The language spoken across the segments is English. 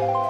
you.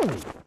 Oh.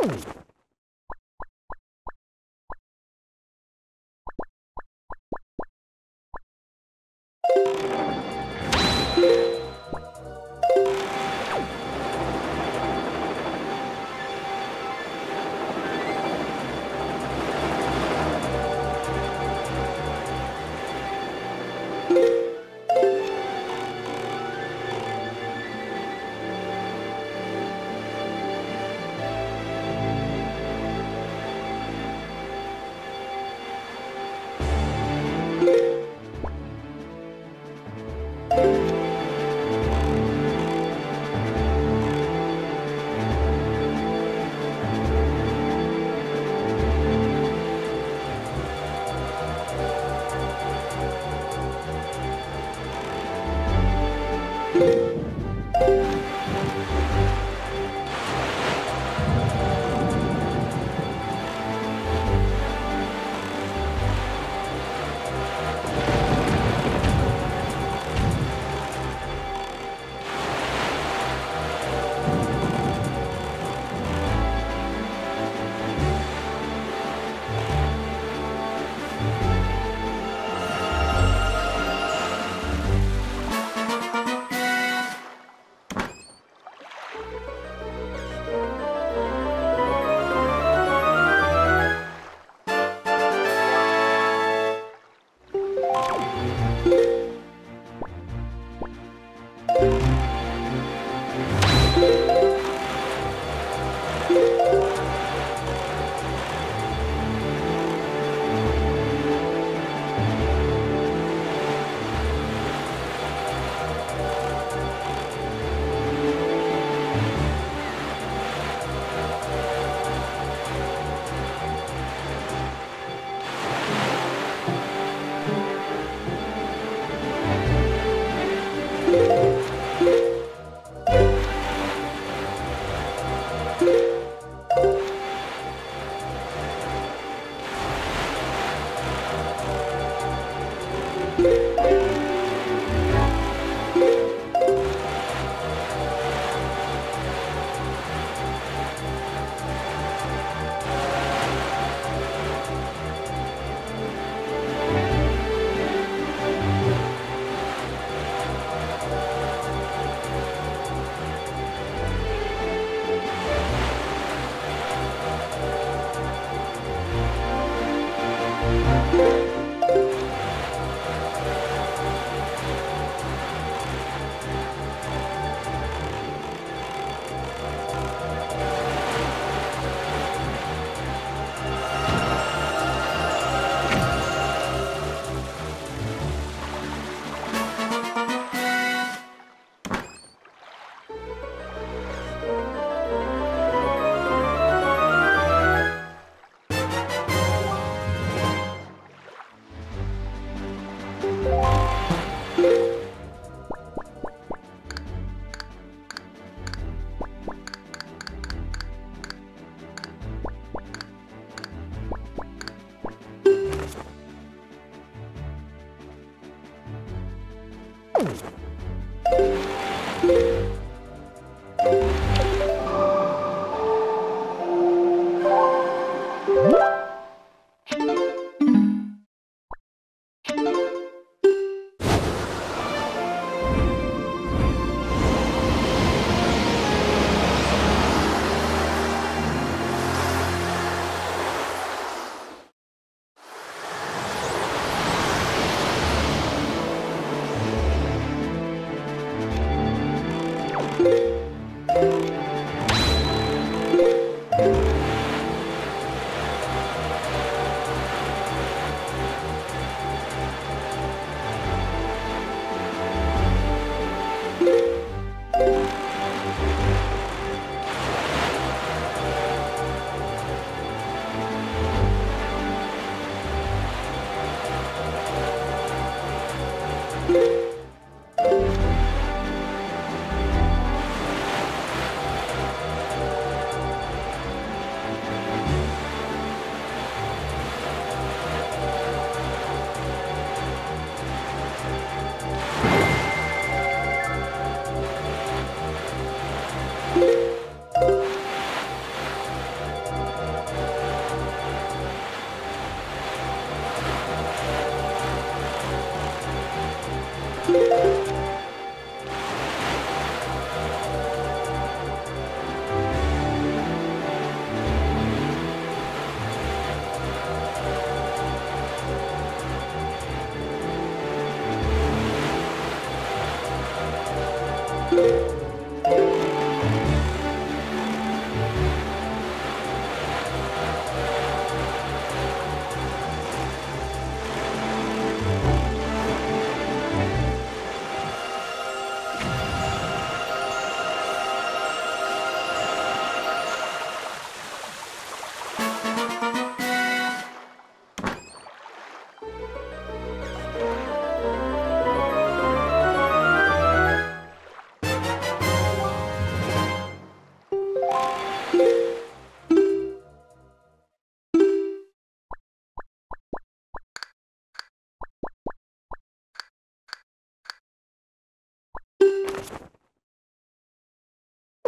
Oh.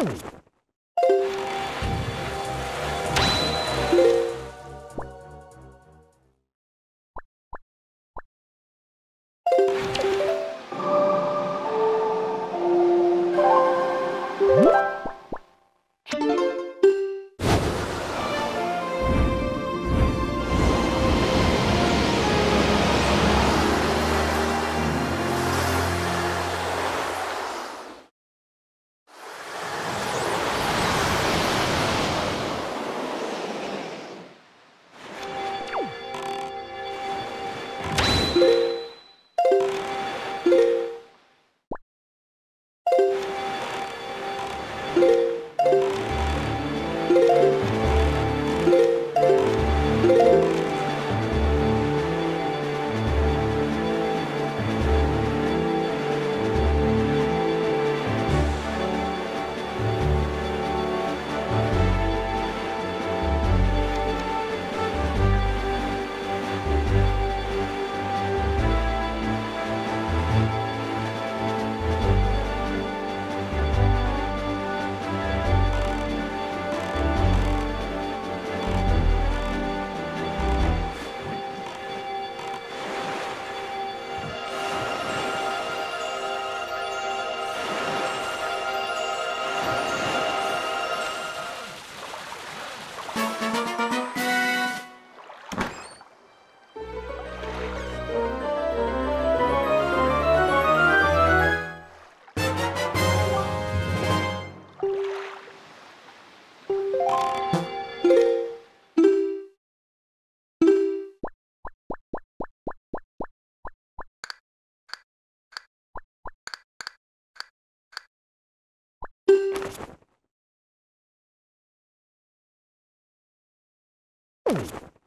you Oh.